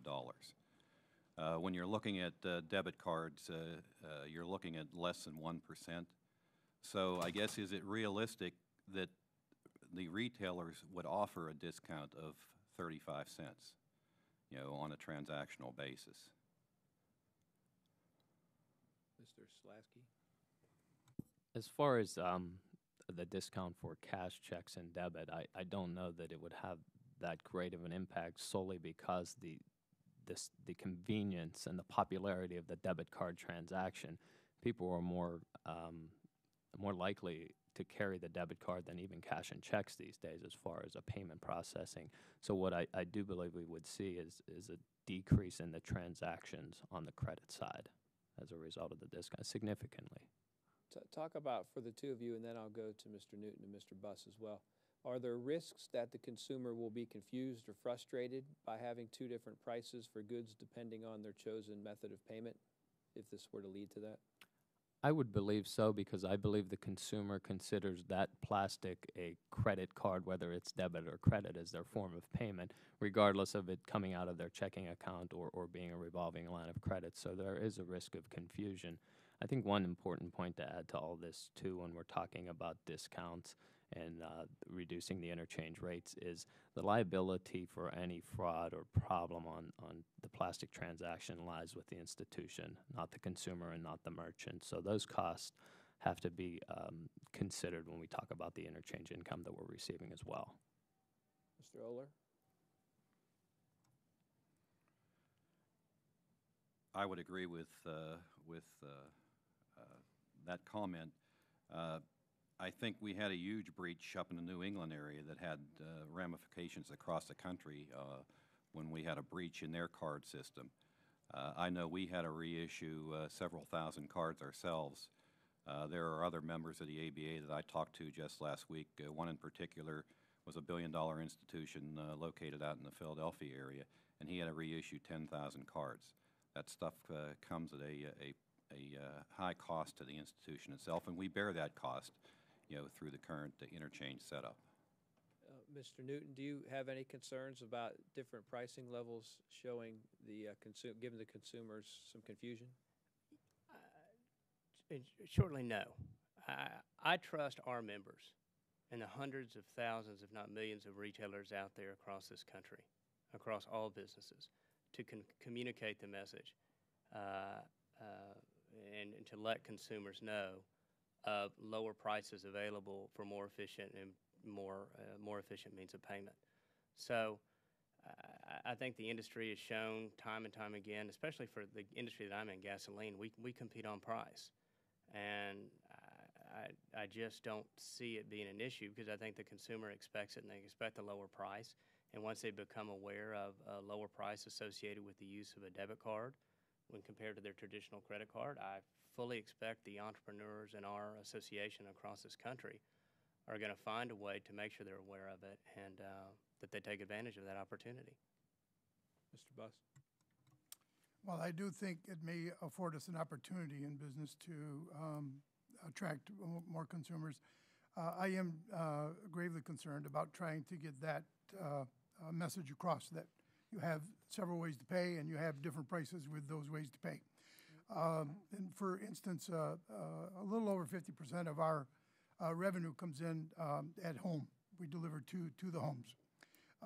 Uh, When you're looking at uh, debit cards, uh, uh, you're looking at less than 1%. So I guess, is it realistic that the retailers would offer a discount of 35 cents, you know, on a transactional basis? Mr. Salaski? As far as um, the discount for cash checks and debit, I, I don't know that it would have that great of an impact solely because the this the convenience and the popularity of the debit card transaction, people are more um, more likely to carry the debit card than even cash and checks these days as far as a payment processing. So what I, I do believe we would see is is a decrease in the transactions on the credit side as a result of the discount significantly. Talk about, for the two of you, and then I'll go to Mr. Newton and Mr. Buss as well. Are there risks that the consumer will be confused or frustrated by having two different prices for goods depending on their chosen method of payment, if this were to lead to that? I would believe so because I believe the consumer considers that plastic a credit card, whether it's debit or credit, as their form of payment, regardless of it coming out of their checking account or, or being a revolving line of credit. So there is a risk of confusion. I think one important point to add to all this, too, when we're talking about discounts and uh, reducing the interchange rates, is the liability for any fraud or problem on, on the plastic transaction lies with the institution, not the consumer and not the merchant. So those costs have to be um, considered when we talk about the interchange income that we're receiving as well. Mr. Oeler? I would agree with, uh, with uh, uh, that comment. Uh, I think we had a huge breach up in the New England area that had uh, ramifications across the country uh, when we had a breach in their card system. I know we had to reissue several thousand cards ourselves. There are other members of the ABA that I talked to just last week. One in particular was a billion-dollar institution uh, located out in the Philadelphia area, and he had to reissue 10,000 cards. That stuff uh, comes at a, a, a uh, high cost to the institution itself, and we bear that cost, you know, through the current uh, interchange setup. Uh, Mr. Newton, do you have any concerns about different pricing levels showing the uh, consu- giving the consumers some confusion? Uh, Shortly, no. I, I trust our members and the hundreds of thousands, if not millions, of retailers out there across this country, across all businesses, to con- communicate the message uh, uh, and, and to let consumers know of lower prices available for more efficient and more uh, more efficient means of payment. So. I- I think the industry has shown time and time again, especially for the industry that I'm in, gasoline, we, we compete on price. And I, I, I just don't see it being an issue because I think the consumer expects it and they expect a lower price. And once they become aware of a lower price associated with the use of a debit card when compared to their traditional credit card, I fully expect the entrepreneurs in our association across this country are going to find a way to make sure they're aware of it and uh, that they take advantage of that opportunity. Mr. Buss? Well, I do think it may afford us an opportunity in business to um, attract more consumers. Uh, I am uh, gravely concerned about trying to get that uh, uh, message across that you have several ways to pay and you have different prices with those ways to pay. Um, and for instance, uh, uh, a little over 50% of our uh, revenue comes in um, at home. We deliver to to the homes.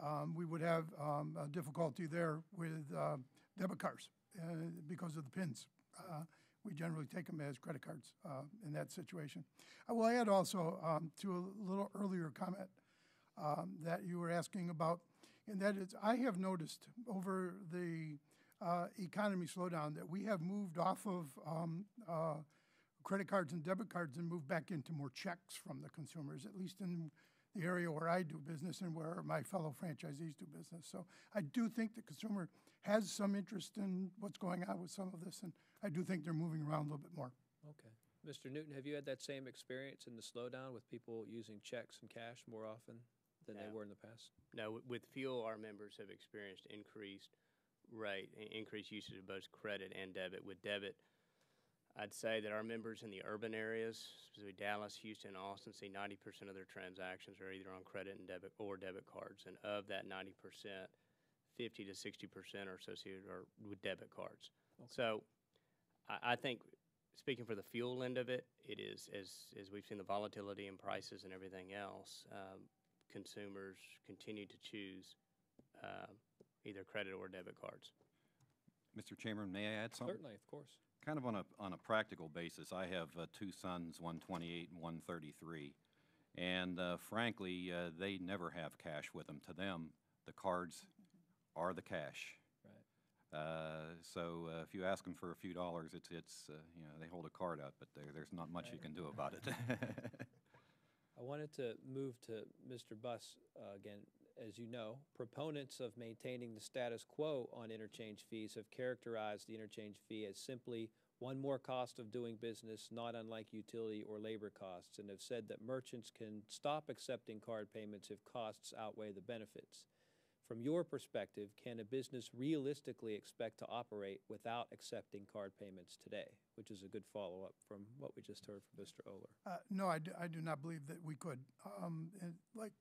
Um, we would have um, a difficulty there with uh, debit cards uh, because of the pins. Uh, we generally take them as credit cards in that situation. I will add also um, to a little earlier comment um, that you were asking about, and that is I have noticed over the uh, economy slowdown that we have moved off of um, uh, credit cards and debit cards and moved back into more checks from the consumers, at least in the area where I do business and where my fellow franchisees do business. So I do think the consumer has some interest in what's going on with some of this, and I do think they're moving around a little bit more. Okay. Mr. Newton, have you had that same experience in the slowdown with people using checks and cash more often than they were in the past? No, with fuel, our members have experienced increased rate, increased usage of both credit and debit. With debit, I'd say that our members in the urban areas, specifically Dallas, Houston, Austin, see ninety percent of their transactions are either on credit and debit or debit cards. And of that ninety percent, fifty to sixty percent are associated or with debit cards. Okay. So I, I think, speaking for the fuel end of it, it is, as, as we've seen the volatility in prices and everything else, um, consumers continue to choose uh, either credit or debit cards. Mr. Chairman, may I add something? Certainly, of course. Kind of on a, on a practical basis, I have uh, two sons, one 28 and one 33. And uh, frankly, uh, they never have cash with them. To them, the cards are the cash. Right. Uh, So uh, if you ask them for a few dollars, it's, it's, uh, you know, they hold a card up, but there, there's not much you can do about it. I wanted to move to Mr. Buss uh, again. As you know, proponents of maintaining the status quo on interchange fees have characterized the interchange fee as simply one more cost of doing business, not unlike utility or labor costs, and have said that merchants can stop accepting card payments if costs outweigh the benefits. From your perspective, can a business realistically expect to operate without accepting card payments today? Which is a good follow-up from what we just heard from Mr. Oeler. Uh, No, I do, I do not believe that we could. Um, Like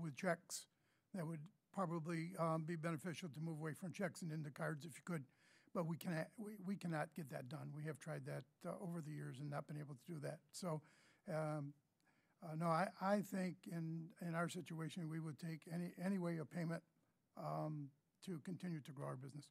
with checks, that would probably um, be beneficial to move away from checks and into cards if you could. But we cannot, we, we cannot get that done. We have tried that uh, over the years and not been able to do that. So, um, uh, no, I, I think in, in our situation, we would take any, any way of payment um, to continue to grow our business.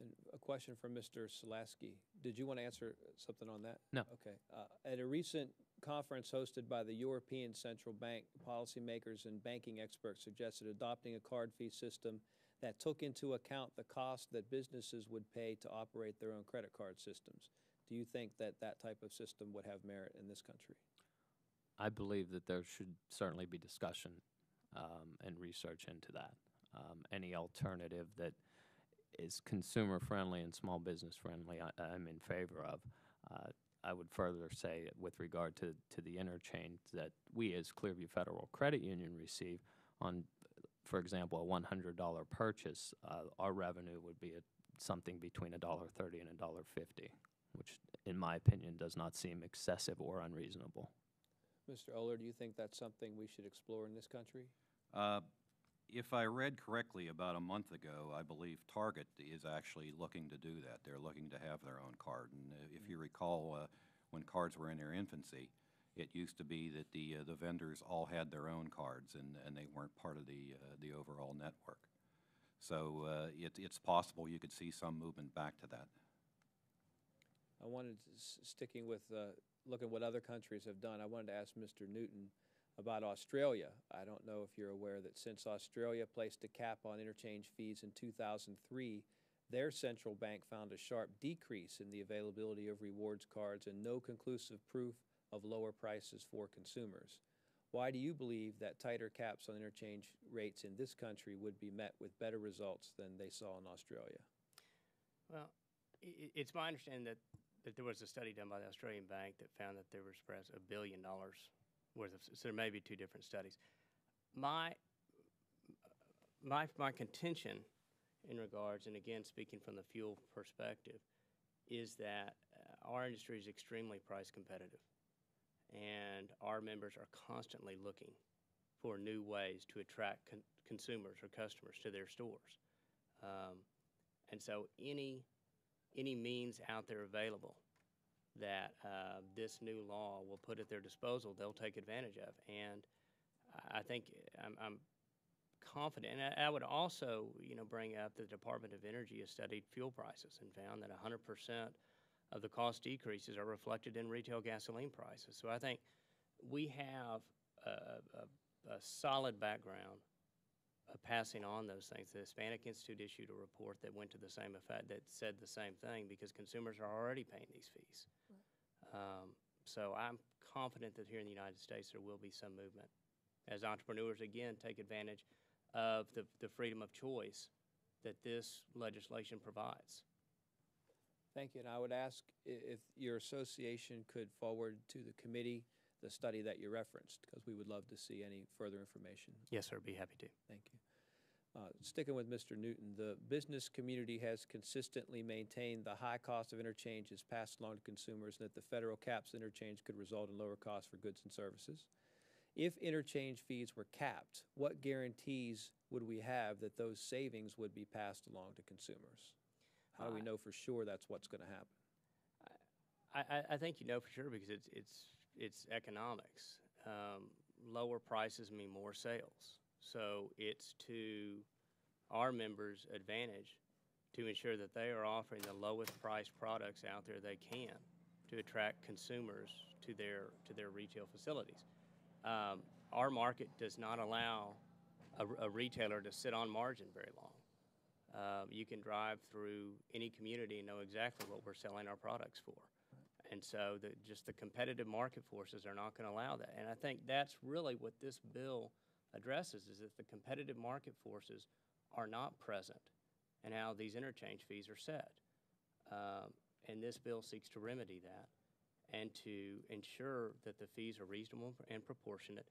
And a question from Mr. Salaski. Did you want to answer something on that? No. Okay. Uh, At a recent conference hosted by the European Central Bank, policymakers and banking experts suggested adopting a card fee system that took into account the cost that businesses would pay to operate their own credit card systems. Do you think that that type of system would have merit in this country? I believe that there should certainly be discussion um, and research into that. Um, any alternative that is consumer friendly and small business friendly, I, I'm in favor of. Uh, I would further say, with regard to, to the interchange that we as Clearview Federal Credit Union receive on, for example, a $100 purchase, uh, our revenue would be at something between $1.30 and $1.50, which, in my opinion, does not seem excessive or unreasonable. Mr. Oeler, do you think that's something we should explore in this country? Uh, If I read correctly, about a month ago, I believe Target is actually looking to do that. They're looking to have their own card. And uh, if you recall, uh, when cards were in their infancy, it used to be that the, uh, the vendors all had their own cards and, and they weren't part of the, uh, the overall network. So uh, it, it's possible you could see some movement back to that. I wanted, sticking with, uh, looking what other countries have done, I wanted to ask Mr. Newton about Australia. I don't know if you're aware that since Australia placed a cap on interchange fees in 2003, their central bank found a sharp decrease in the availability of rewards cards and no conclusive proof of lower prices for consumers. Why do you believe that tighter caps on interchange rates in this country would be met with better results than they saw in Australia? Well, it's my understanding that, that there was a study done by the Australian Bank that found that there was perhaps a billion dollars worth of, so there may be two different studies. My, my, my contention in regards, and again, speaking from the fuel perspective, is that uh, our industry is extremely price competitive. And our members are constantly looking for new ways to attract con- consumers or customers to their stores. Um, and so any, any means out there available that uh, this new law will put at their disposal, they'll take advantage of. And I- think I'm, I'm confident, and I, I would also, you know, bring up the Department of Energy has studied fuel prices and found that 100% of the cost decreases are reflected in retail gasoline prices. So I think we have a, a, a solid background of passing on those things. The Hispanic Institute issued a report that went to the same effect, that said the same thing, because consumers are already paying these fees. Um, so I'm confident that here in the United States, there will be some movement. As entrepreneurs, again, take advantage of the, the freedom of choice that this legislation provides. Thank you, and I would ask if your association could forward to the committee the study that you referenced, because we would love to see any further information. Yes, sir, I'd be happy to. Thank you. Uh, Sticking with Mr. Newton, the business community has consistently maintained the high cost of interchange is passed along to consumers and that the federal caps interchange could result in lower costs for goods and services. If interchange fees were capped, what guarantees would we have that those savings would be passed along to consumers? How do we Uh, know for sure that's what's going to happen? I, I, I think you know for sure because it's it's it's economics. Um, lower prices mean more sales, so it's to our members' advantage to ensure that they are offering the lowest priced products out there they can to attract consumers to their to their retail facilities. Um, our market does not allow a, a retailer to sit on margin very long. Uh, you can drive through any community and know exactly what we're selling our products for. And so the, just the competitive market forces are not going to allow that. And I think that's really what this bill addresses is that the competitive market forces are not present and how these interchange fees are set. Um, and this bill seeks to remedy that and to ensure that the fees are reasonable and proportionate,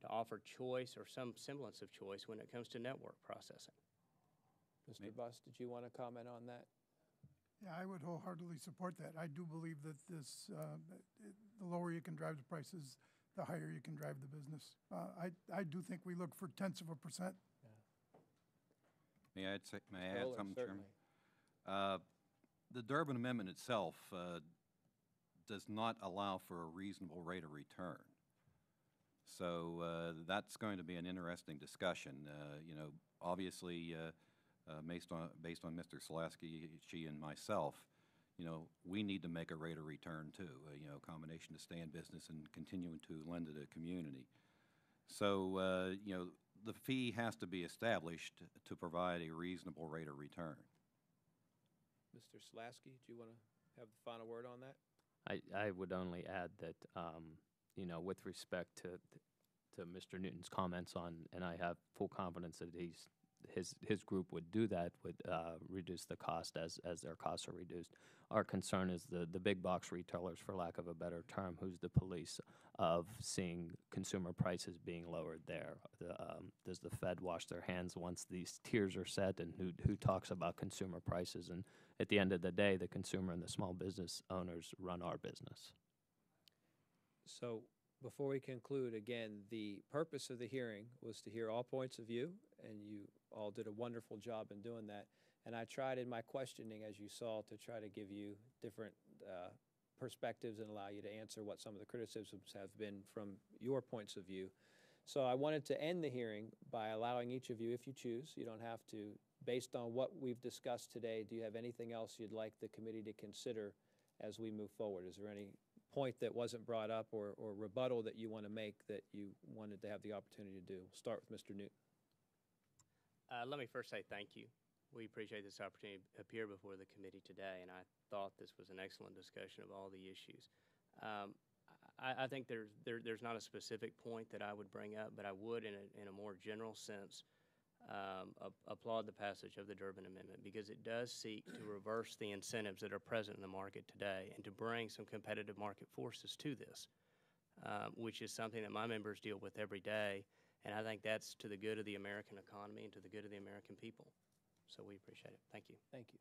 to offer choice or some semblance of choice when it comes to network processing. Mr. Buss, did you want to comment on that? Yeah, I would wholeheartedly support that. I do believe that this, uh, it, the lower you can drive the prices, the higher you can drive the business. Uh, I, I do think we look for tenths of a percent. May I add, say- may I add something, Chairman? certainly. Uh, The Durbin Amendment itself uh, does not allow for a reasonable rate of return. So uh, that's going to be an interesting discussion. Uh, You know, obviously, uh, uh, based on, based on Mr. Salaski, she and myself, you know, we need to make a rate of return too, uh, you know, a combination to stay in business and continuing to lend to the community. So, uh, you know, the fee has to be established to provide a reasonable rate of return. Mr. Salaski, do you want to have the final word on that? I, I would only add that, um, you know, with respect to, to Mr. Newton's comments on, and I have full confidence that he's, his, his group would do that, would, uh, reduce the cost as, as their costs are reduced. Our concern is the, the big box retailers, for lack of a better term, who's the police of seeing consumer prices being lowered there. The, um, does the Fed wash their hands once these tiers are set, and who, who talks about consumer prices? And at the end of the day, the consumer and the small business owners run our business. So before we conclude, again, the purpose of the hearing was to hear all points of view, and you all did a wonderful job in doing that. And I tried in my questioning, as you saw, to try to give you different uh, perspectives and allow you to answer what some of the criticisms have been from your points of view. So I wanted to end the hearing by allowing each of you, if you choose, you don't have to, based on what we've discussed today, do you have anything else you'd like the committee to consider as we move forward? Is there any point that wasn't brought up or, or rebuttal that you want to make that you wanted to have the opportunity to do? We'll start with Mr. Newton. Uh, let me first say thank you. We appreciate this opportunity to appear before the committee today, and I thought this was an excellent discussion of all the issues. Um, I, I think there's, there, there's not a specific point that I would bring up, but I would, in a, in a more general sense, um, a- applaud the passage of the Durbin Amendment because it does seek to reverse the incentives that are present in the market today and to bring some competitive market forces to this, um, which is something that my members deal with every day. And I think that's to the good of the American economy and to the good of the American people. So we appreciate it. Thank you. Thank you.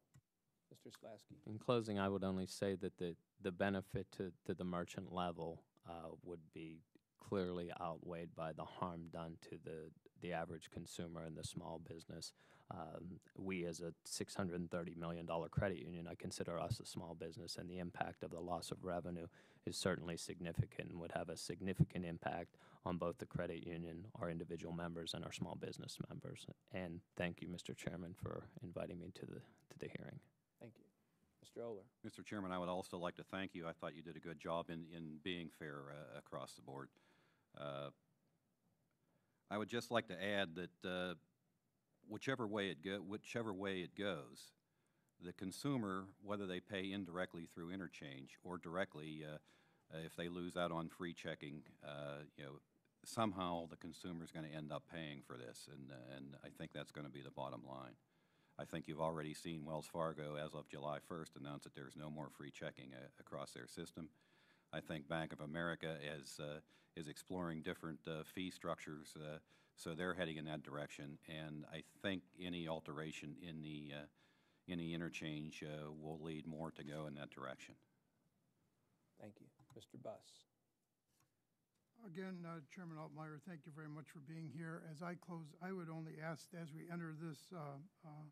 Mr. Salaski. In closing, I would only say that the, the benefit to, to the merchant level uh, would be clearly outweighed by the harm done to the, the average consumer and the small business. Um, we, as a $630 million credit union, I consider us a small business, and the impact of the loss of revenue is certainly significant and would have a significant impact on both the credit union, our individual members, and our small business members. And thank you, Mr. Chairman, for inviting me to the, to the hearing. Thank you. Mr. Oeler. Mr. Chairman, I would also like to thank you. I thought you did a good job in, in being fair uh, across the board. Uh, I would just like to add that uh, whichever way it go, whichever way it goes, the consumer, whether they pay indirectly through interchange or directly, uh, uh, if they lose out on free checking, uh, you know, somehow the consumer is going to end up paying for this, and uh, and I think that's going to be the bottom line. I think you've already seen Wells Fargo, as of July 1st, announce that there's no more free checking uh, across their system. I think Bank of America uh, is exploring different uh, fee structures, uh, so they're heading in that direction. And I think any alteration in the, uh, in the interchange uh, will lead more to go in that direction. Thank you. Mr. Buss. Again, uh, Chairman Altmire, thank you very much for being here. As I close, I would only ask, as we enter this uh, uh,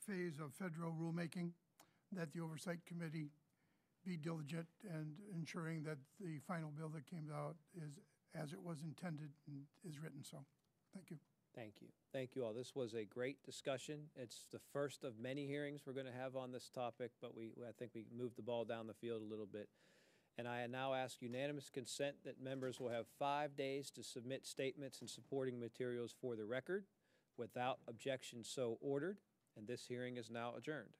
phase of federal rulemaking, that the Oversight Committee be diligent and ensuring that the final bill that came out is as it was intended and is written. So, thank you. Thank you. Thank you all. This was a great discussion. It's the first of many hearings we're going to have on this topic, but we, I think we moved the ball down the field a little bit. And I now ask unanimous consent that members will have five days to submit statements and supporting materials for the record. Without objection, so ordered, and this hearing is now adjourned.